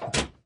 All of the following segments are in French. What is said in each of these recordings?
you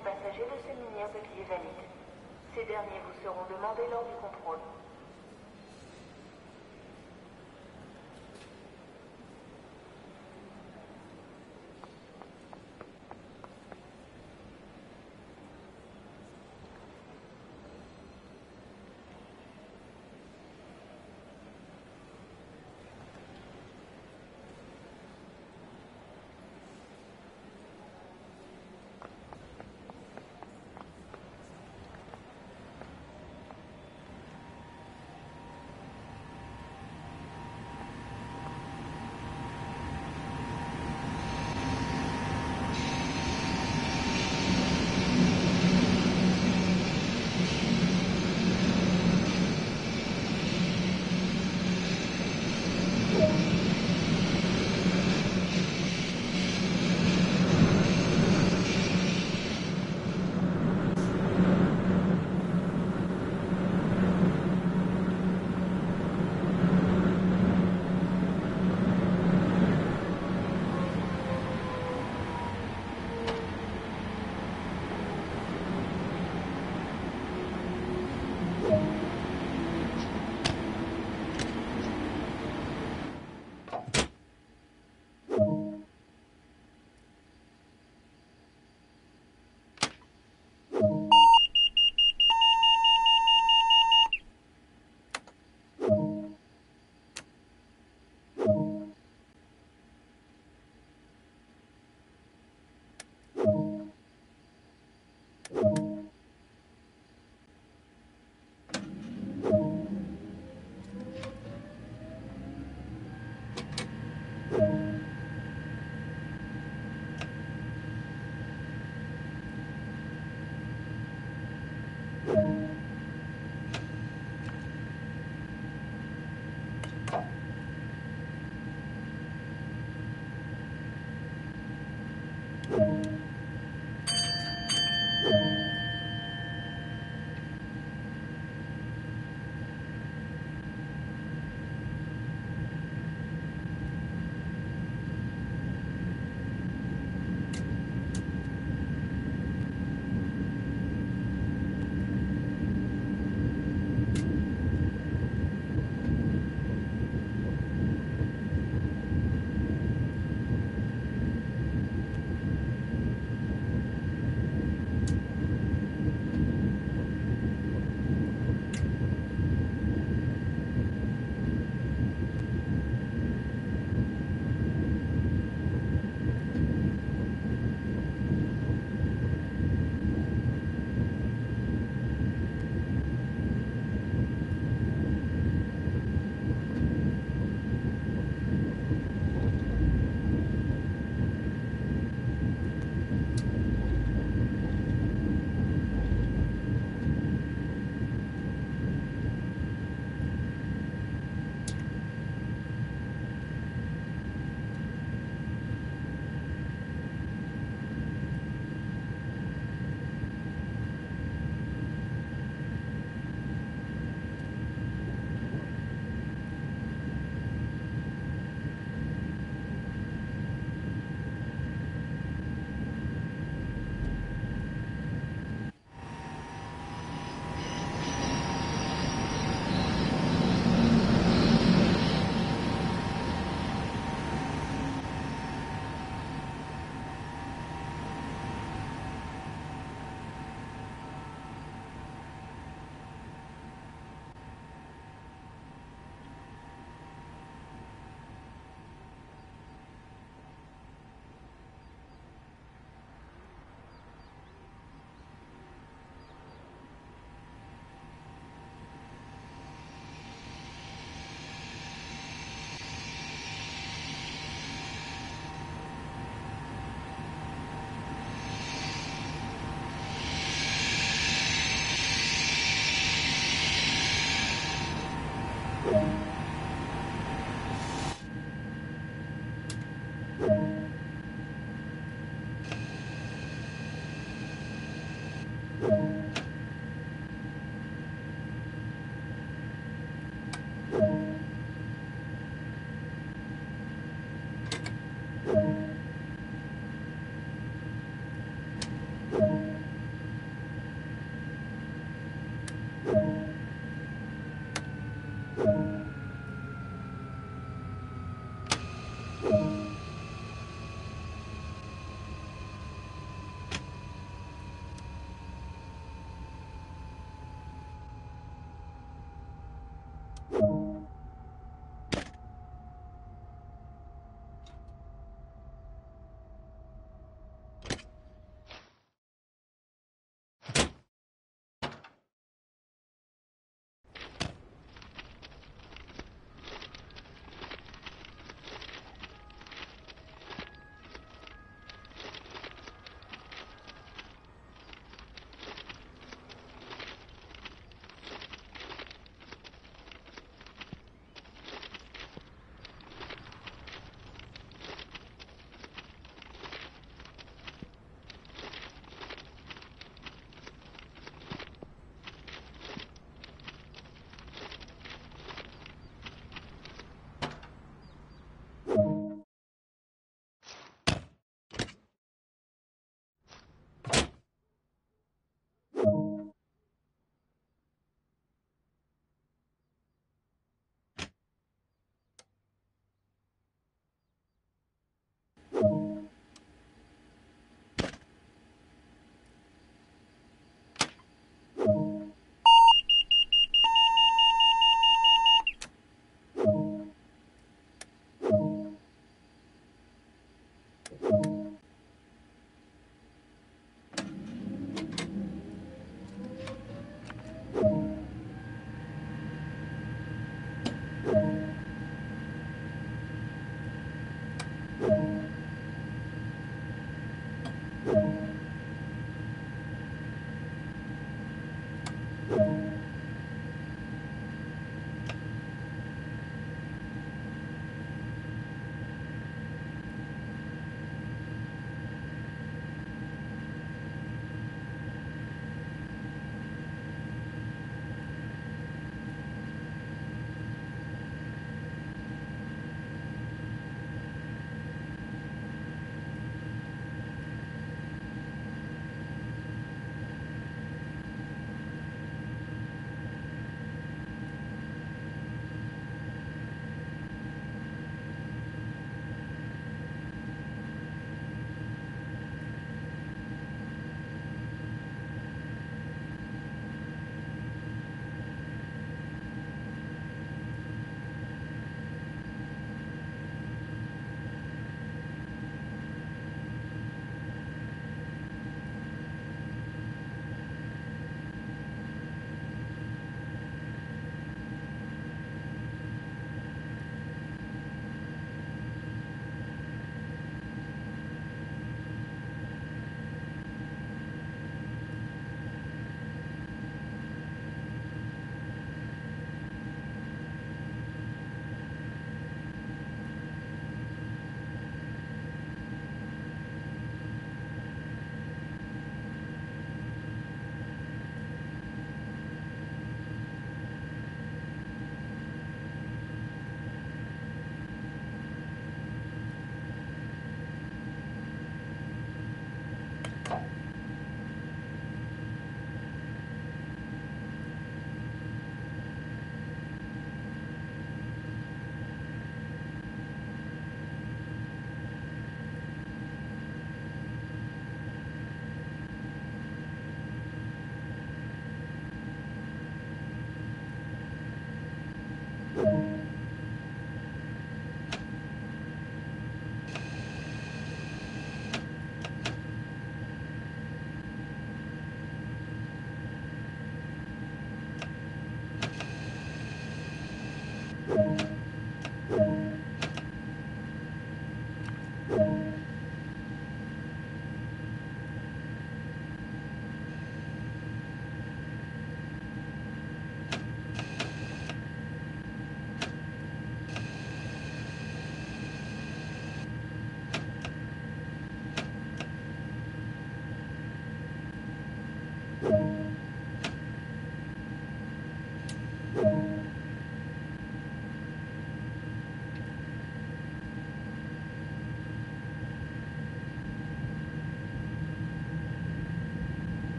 passagers de se munir de billets valides. Ces derniers vous seront demandés lors du contrôle.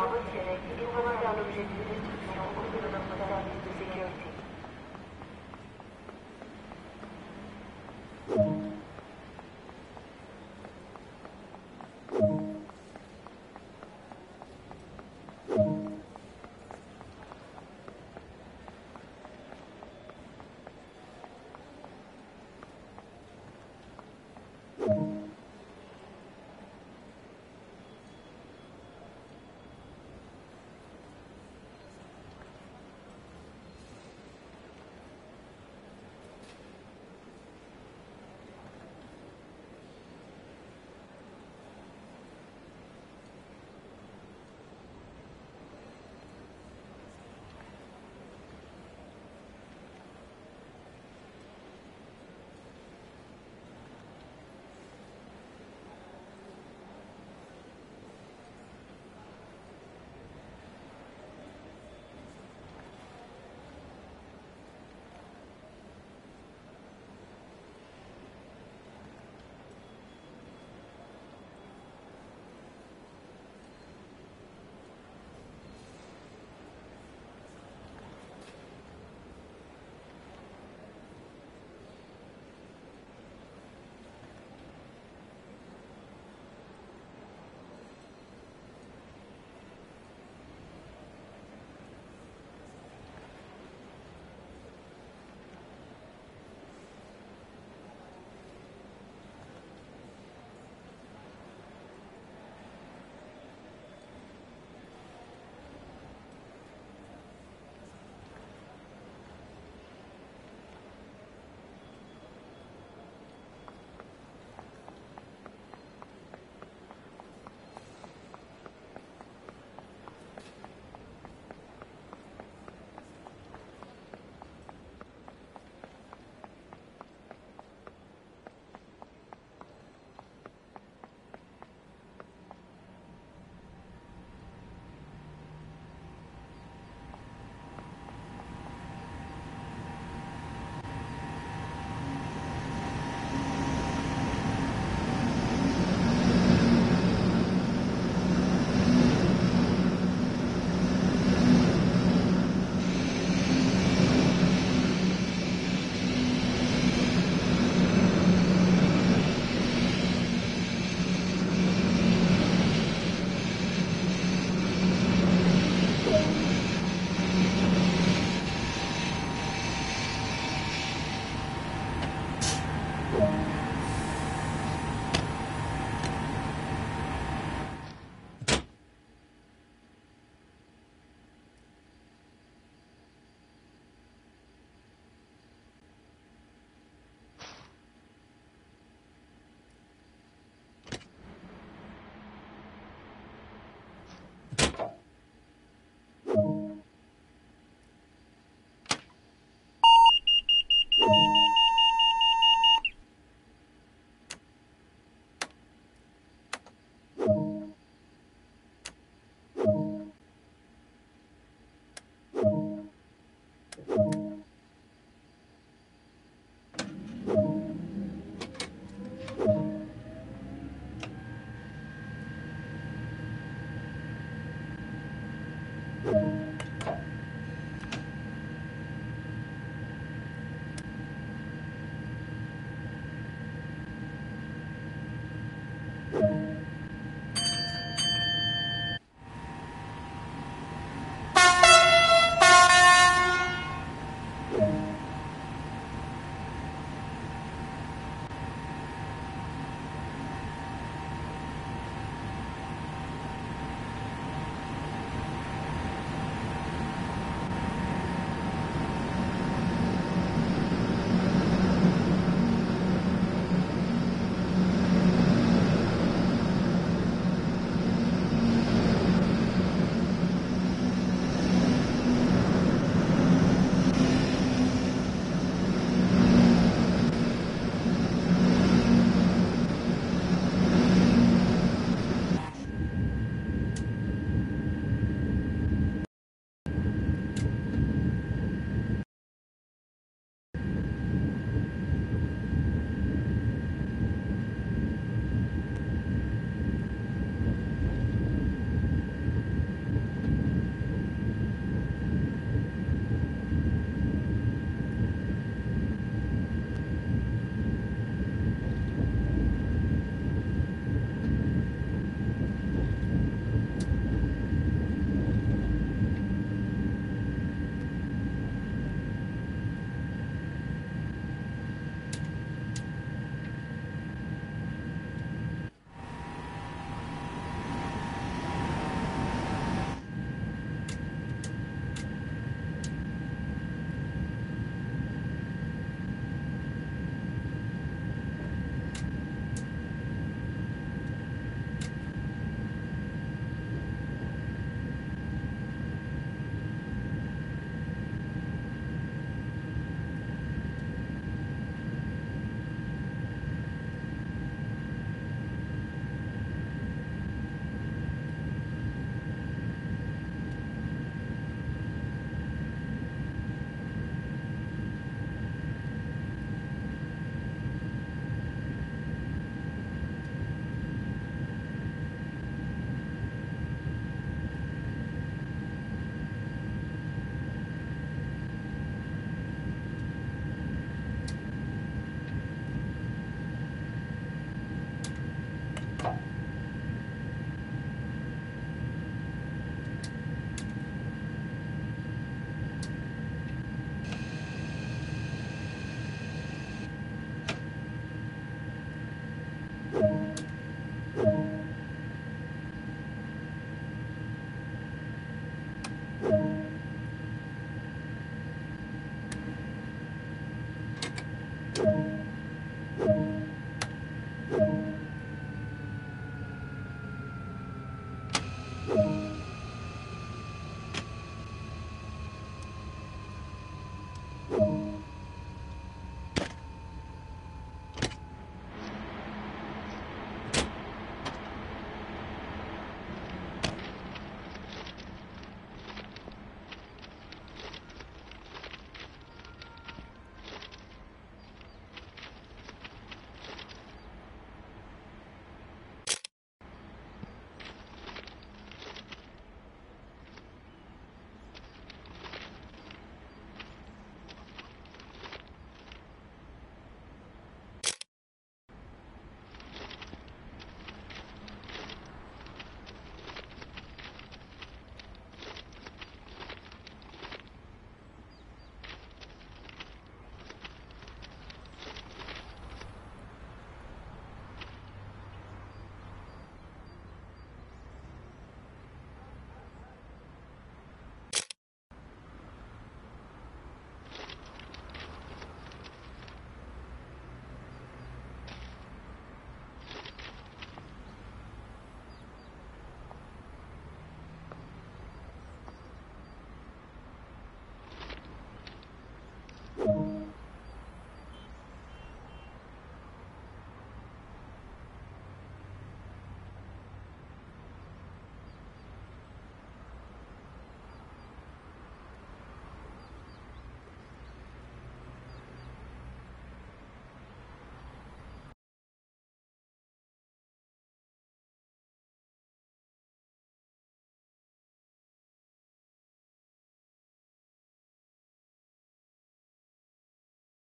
davet gerekli. Yıllar önce öyle bir şekilde bir tutmuyor. Onu da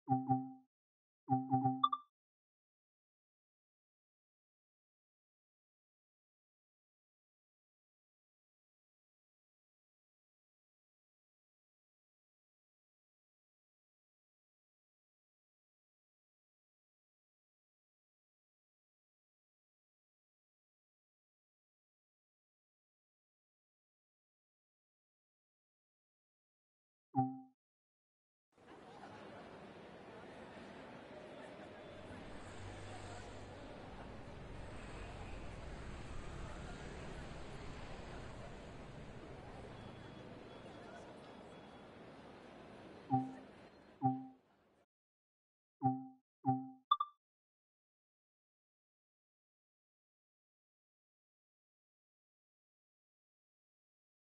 Thank you.